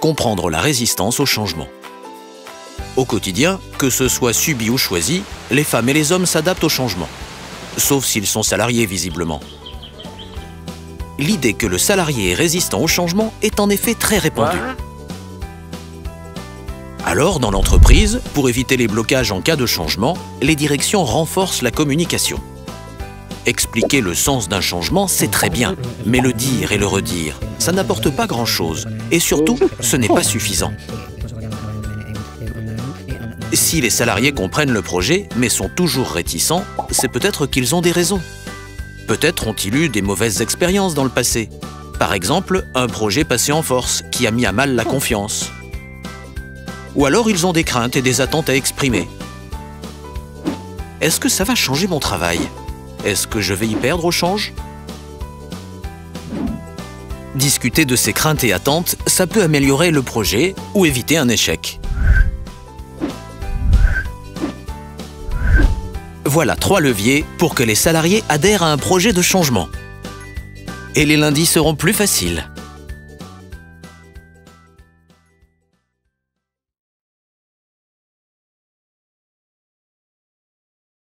comprendre la résistance au changement. Au quotidien, que ce soit subi ou choisi, les femmes et les hommes s'adaptent au changement. Sauf s'ils sont salariés visiblement. L'idée que le salarié est résistant au changement est en effet très répandue. Alors, dans l'entreprise, pour éviter les blocages en cas de changement, les directions renforcent la communication. Expliquer le sens d'un changement, c'est très bien, mais le dire et le redire, ça n'apporte pas grand-chose. Et surtout, ce n'est pas suffisant. Si les salariés comprennent le projet, mais sont toujours réticents, c'est peut-être qu'ils ont des raisons. Peut-être ont-ils eu des mauvaises expériences dans le passé. Par exemple, un projet passé en force qui a mis à mal la confiance. Ou alors ils ont des craintes et des attentes à exprimer. Est-ce que ça va changer mon travail? Est-ce que je vais y perdre au change? Discuter de ces craintes et attentes, ça peut améliorer le projet ou éviter un échec. Voilà trois leviers pour que les salariés adhèrent à un projet de changement. Et les lundis seront plus faciles.